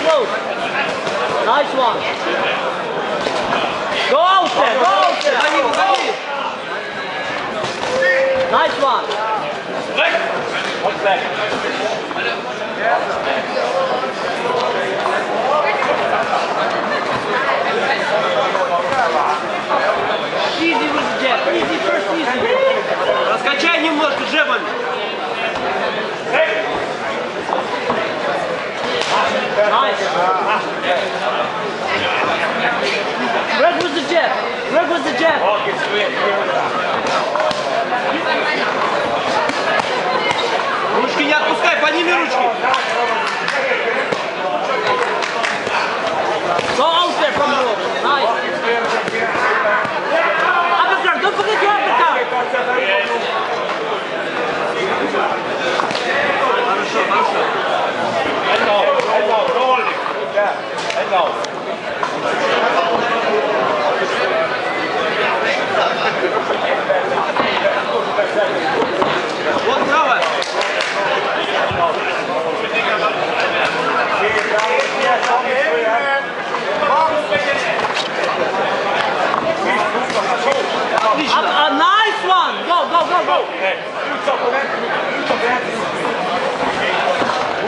Close. Nice one. Nice one. Easy 就请假 go, go! Ne, ključ sa ponetku, ključ sa ponetku.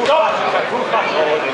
Dobar, ključ sa ponetku.